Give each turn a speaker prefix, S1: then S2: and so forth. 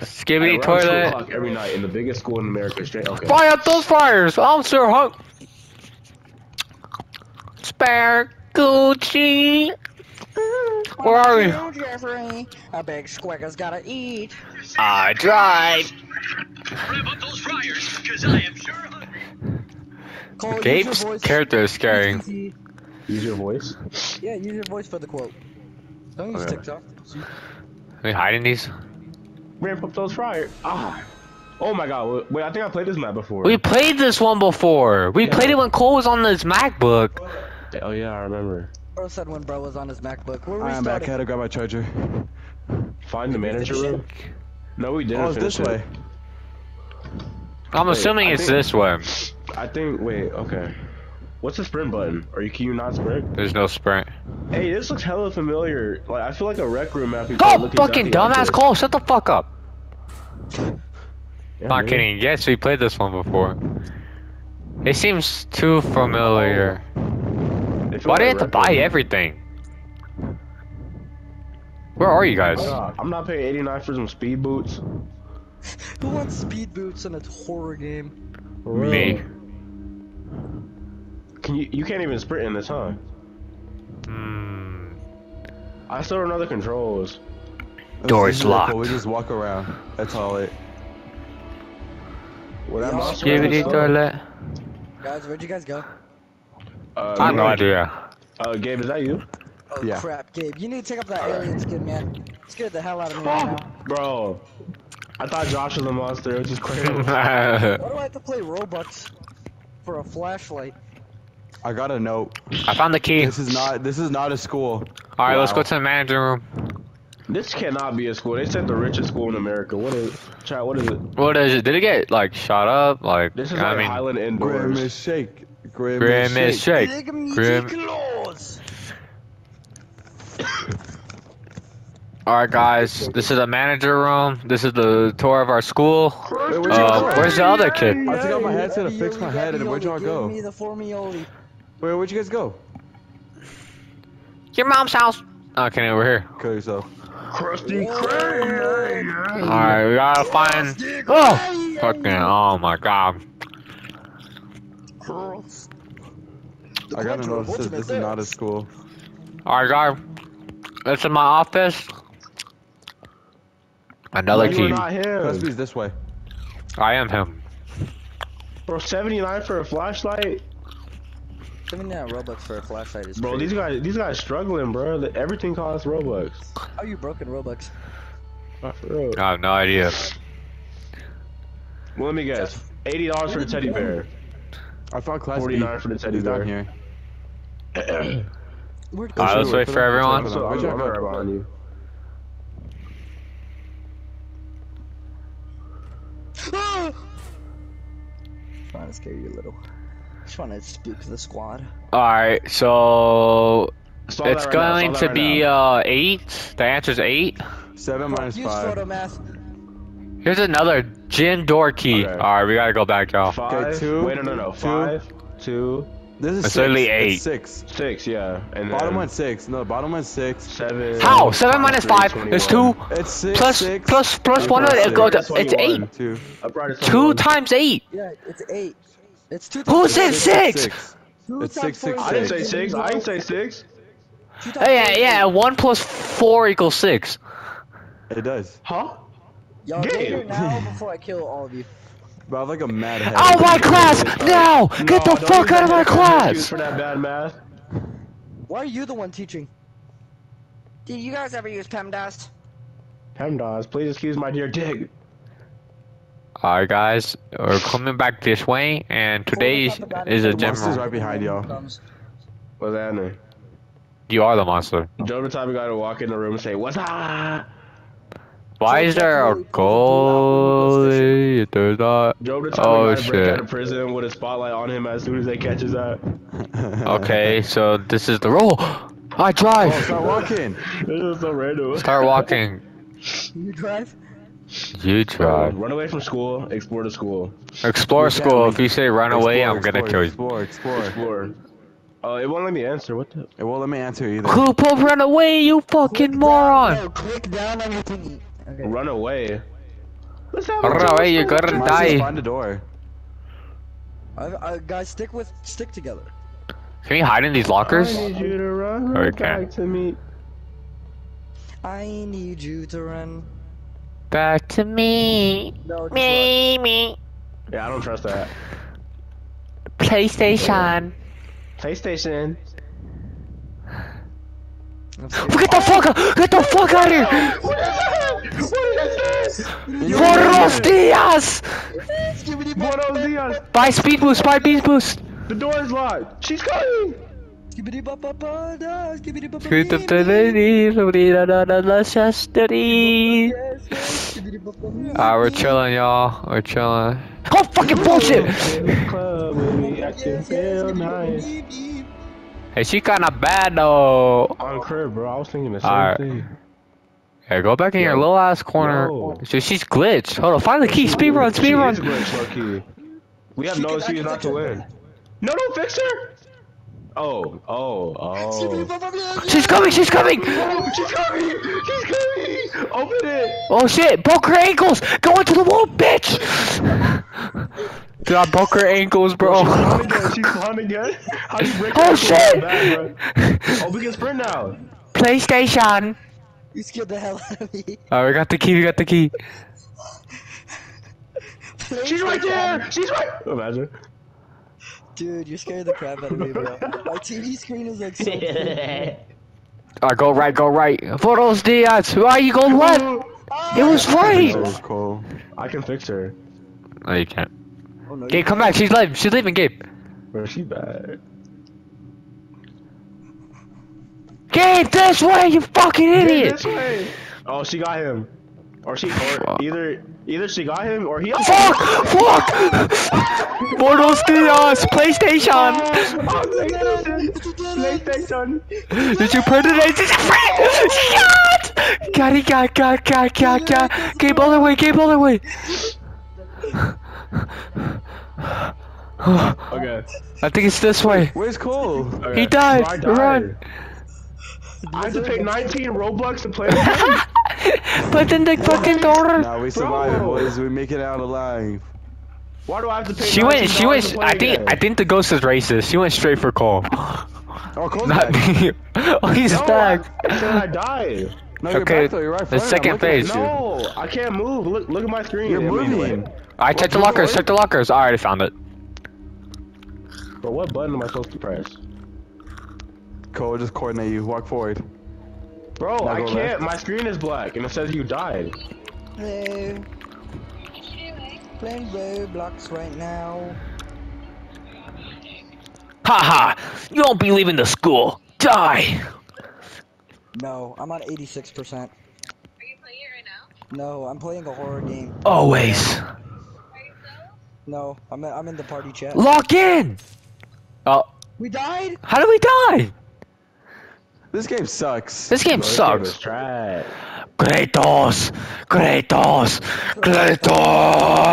S1: Skibidi
S2: Around two
S1: toilet.
S2: every night in the biggest school in America. Straight. Okay.
S1: Fire up those fires! I'm so hung. Spare Gucci. Where are we?
S3: Oh, Jeffrey, a big squigger's gotta eat.
S1: I drive.
S4: Rev up those fryers, because I am sure hungry.
S1: Gabe's character is scary.
S2: Use your voice.
S3: Yeah, use your voice for the quote. Don't use
S2: Okay.
S3: TikTok.
S1: Are we hiding these?
S2: Ramp up those fryers. Ah. Oh my god. wait- Wait, I think I played this map before.
S1: We played this one before. We
S2: Yeah.
S1: played it when Cole was on this MacBook.
S2: Oh yeah, I remember.
S3: Bro said when bro was on his MacBook. Where we
S5: I'm back. I had to grab my charger.
S2: Find the manager room. No, we didn't.
S5: Oh, it's this
S2: it.
S5: way.
S1: I'm
S2: Wait,
S1: assuming
S2: I
S1: it's
S2: think-
S1: this way.
S2: I think. Wait. Okay. What's the sprint button? Are you can you not sprint?
S1: There's no sprint.
S2: Hey, this looks hella familiar. Like I feel like a rec room map. we played
S1: Oh, fucking dumbass. Cole, shut the fuck up.
S2: Yeah,
S1: Not
S2: man.
S1: kidding. Yes, we played this one before. It seems too familiar. Why do you have to buy everything? Where are you guys?
S2: Uh, I'm not paying 89 for some speed boots.
S3: Who wants speed boots in a horror game?
S1: Me.
S2: Can you? You can't even sprint in this, huh?
S1: Hmm.
S2: I still don't know the controls.
S1: Door is locked.
S5: cool. We just walk around. That's all it.
S2: What that
S3: Yeah,
S2: mouse
S1: Give
S2: around
S1: a toilet.
S3: Guys, where'd you guys go?
S2: Uh,
S1: I have no idea.
S2: Uh, Gabe, is that you?
S3: Oh
S5: Yeah.
S3: crap, Gabe. You need to take up that alien skin, man. Scared the hell out of me right now.
S2: Bro, I thought Josh was a monster. It was just crazy.
S3: Why do I have to play Robux for a flashlight?
S5: I got a note.
S1: I found the key.
S5: This is not. This is not a school.
S1: All right, let's go to the manager room.
S2: This cannot be a school. They said the richest school in America. What is? Chat. What is it?
S1: What is it? Did it get like shot up? Like
S2: This is
S1: I
S2: like
S1: mean,
S2: Highland
S5: Grimace
S2: Indoors.
S5: shake. Grimace,
S1: Grimace
S5: shake.
S1: shake.
S3: Big meaty
S1: Grim.
S3: claws.
S1: All right, guys. This is the manager room. This is the tour of our school.
S5: Wait, where'd
S1: Uh, where's the other kid?
S5: I took out my headset to fix my head, and where'd y'all go?
S3: Give me the formioli.
S5: Wait, where'd you guys go?
S1: Your mom's house. Okay, we're here.
S5: Kill yourself.
S2: Krusty
S1: All right, we gotta find. Oh, fucking! Oh my god.
S5: I gotta notice this. This is not a school.
S1: All right, guys. This is my office. Another
S2: You are
S1: key.
S2: not him.
S5: Cresby's this way.
S1: I am him.
S2: Bro, 79 for a flashlight.
S3: Giving that Robux for a flashlight is
S2: Bro,
S3: crazy.
S2: these guys, these guys struggling, bro. The- Everything costs Robux.
S3: How are you broken Robux?
S2: Not for real.
S1: I have no idea.
S2: Well, let me guess. Eighty dollars for the teddy bear.
S5: I thought Class
S2: 49 for the teddy
S5: He's down
S2: bear.
S5: here.
S3: Where'd
S1: All right, let's
S5: Wait,
S1: wait
S5: for
S1: for everyone.
S5: for them.
S2: So I'm,
S5: Why'd
S2: I'm
S5: y'all go?
S2: right behind you.
S3: Trying to scare you a little. Just want to spook the squad.
S1: All right, so
S2: Solve
S1: it's
S2: right
S1: going to
S2: right
S1: be
S2: now.
S1: uh eight. The answer's eight.
S5: Seven minus
S3: Use
S5: five.
S1: Here's another gym door key.
S2: Okay.
S1: All right, we gotta go back, y'all.
S2: Five.
S5: two,
S2: Wait, no, no, no.
S5: two.
S2: Five, two,
S5: This is
S1: It's
S5: six.
S1: literally
S5: It's
S1: eight.
S5: six.
S2: six. Yeah, and
S5: Bottom
S2: then
S5: one's six. No, bottom one's six.
S2: seven.
S1: How? Seven
S2: minus
S1: minus
S2: three,
S1: five is two.
S5: It's six.
S1: Plus
S5: six.
S1: plus plus one. It goes.
S5: six.
S1: It's eight.
S5: Two.
S1: Two times eight.
S3: Yeah, it's eight. It's two.
S1: Who said
S3: four.
S1: six?
S5: It's
S3: times
S5: six,
S3: four
S5: six,
S2: I didn't say six. I didn't say six.
S1: Oh, yeah, yeah. One plus four equals six.
S5: It does.
S2: Huh?
S3: Y'all get
S2: Game.
S3: here now before I kill all of you.
S5: But I have like a mad head.
S1: Out of my class now! Get the fuck out of
S2: that
S1: my class!
S2: For that bad math.
S3: Why are you the one teaching?
S6: Did you guys ever use PEMDAS?
S2: PEMDAS, please excuse my dear dick.
S1: Alright, guys, we're coming back this way, and today is, is a
S5: The monster's right behind y'all.
S3: Comes.
S2: What's happening?
S1: You are the monster.
S2: Joe the type of guy to walk in the room and say, "What's up?"
S1: Why is there a goalie? There's not.
S2: Joe the type
S1: Oh,
S2: of guy to break
S1: shit.
S2: out of prison with a spotlight on him as soon as they catches that.
S1: Okay, so this is the rule. I
S5: Oh,
S1: drive.
S5: start walking.
S2: This is so random.
S1: Start walking.
S3: You drive?
S1: You drive.
S2: Run away from school, explore the school,
S1: Explore school. If you say run away,
S5: Explore,
S1: I'm gonna
S5: explore,
S1: kill you.
S5: Explore, explore.
S2: explore. Oh, it won't let me answer. What the?
S5: It won't let me answer either.
S1: Who pulled run away, you fucking
S3: Click
S1: moron?
S3: Down, no, click down on your thingy. Okay.
S2: Run away. Let's have a
S1: Bro,
S2: toast
S1: hey, you're gonna
S2: one.
S1: Die.
S5: as well Find a door.
S3: I, I, guys, stick with stick together.
S1: Can we hide in these lockers?
S2: I need you to run
S1: Or
S2: right back to me.
S3: I need you to run.
S1: Back to me.
S3: No, just
S1: Me, me.
S2: Yeah, I don't trust that.
S1: PlayStation.
S2: PlayStation.
S1: Get the fuck out! Get the fuck out of here!
S2: What is that? What is this?
S1: Buenos dias!
S2: Buenos dias.
S1: Buy speed boost, buy speed boost!
S2: The door is locked. She's coming.
S1: Script of the lady, Ah, we're chilling, y'all. We're chilling. Oh, fucking bullshit!
S2: In the club with me, acting real nice.
S1: Hey, she kinda bad though.
S2: On crib, bro. I was thinking the same
S1: Alright.
S2: thing.
S1: Hey, go back in your little ass corner.
S2: Yo.
S1: So she's glitched. Hold on, find the key. Speed run, speed
S2: She
S1: run.
S2: is glitched, low-key. We have
S3: She
S2: no excuse not to win. No, don't fix her. Oh, oh, oh.
S1: She's coming, she's coming!
S2: Oh, she's coming! She's coming! Open it!
S1: Oh shit, broke her ankles! Go into the wall, bitch! Dude, I broke her ankles, bro.
S2: She's on again. She's on again. How do you break
S1: Oh,
S2: her
S1: shit!
S2: so? Oh, we can sprint now.
S1: PlayStation!
S3: You scared the hell out of me.
S1: Alright, we got the key, we got the key.
S2: She's right there! She's right! Imagine.
S3: Dude, you're scaring the crap out of me, bro. My TV screen is like so.
S1: Alright, go right, go right. Buenos dias! Why you go left? Ah! It was right!
S5: That was cool.
S2: I can fix her.
S1: No, you can't.
S3: Oh, no,
S1: Gabe,
S3: you
S1: come back. She's leaving. She's leaving, Gabe.
S2: Where's she bad.
S1: Gabe, this way, you fucking idiot!
S2: This way. Oh, she got him. Or she, or either, either she got him, or he.
S1: Fuck! Fuck! Buenos dias! PlayStation!
S2: Oh, PlayStation! PlayStation!
S1: Did you put it in? Did you Shot! Got it, got, got, got, got, got. Gabe, all the way, Gabe, all the way.
S2: Okay.
S1: I think it's this way.
S5: Where's Cole?
S2: okay.
S1: He died.
S2: I
S1: Run.
S2: I have to pay 19 Robux to play the?
S1: Put in the fucking door.
S5: Nah, we survived,
S2: Bro.
S5: boys. We make it out alive.
S2: Why do I have to pay
S1: She went. She went. I think.
S2: game?
S1: I think the ghost is racist. She went straight for Cole.
S5: Oh, Cole's
S1: Not
S5: back.
S1: me. Oh, he's
S2: No, I,
S1: back.
S2: I said I died.
S5: No, you're
S1: Okay,
S5: back though. You're right.
S1: the second
S5: looking at
S1: phase.
S2: No, I can't move. Look, look at my screen.
S5: You're
S2: I mean,
S5: moving.
S2: wait.
S1: Alright, check the lockers. Check the lockers. I already found it.
S2: But what button am I supposed to press?
S5: Cole, just coordinate you. Walk forward.
S2: Bro,
S5: Now
S2: I can't.
S5: left.
S2: My screen is black and it says you died.
S3: Hello. Playing Roblox right now.
S1: Haha! You won't be leaving the school. Die.
S3: No, I'm on 86%.
S7: Are you playing it right now?
S3: No, I'm playing a horror game.
S1: Always.
S7: Are you so?
S3: No, I'm in, I'm in the party chat.
S1: Lock in. Oh,
S3: We died?
S1: how did we die?
S5: This game sucks.
S1: This game sucks. Kratos! Kratos! Kratos!